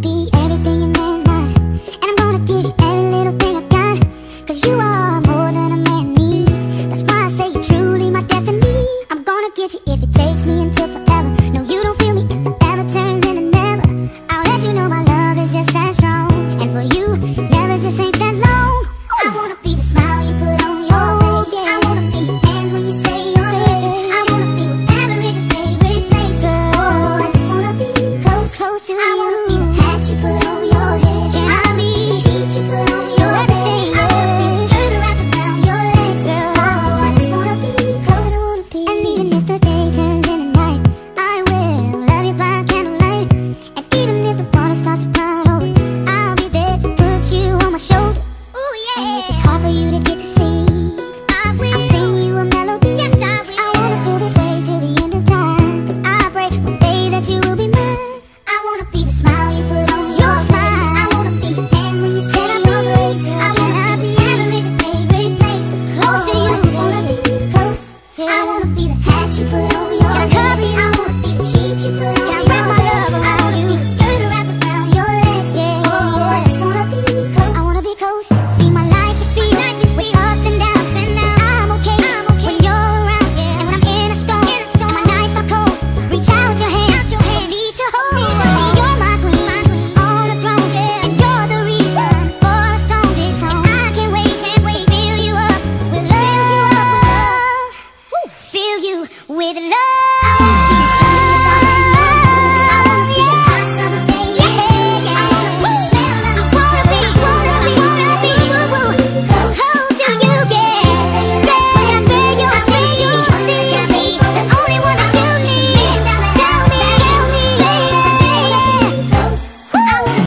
be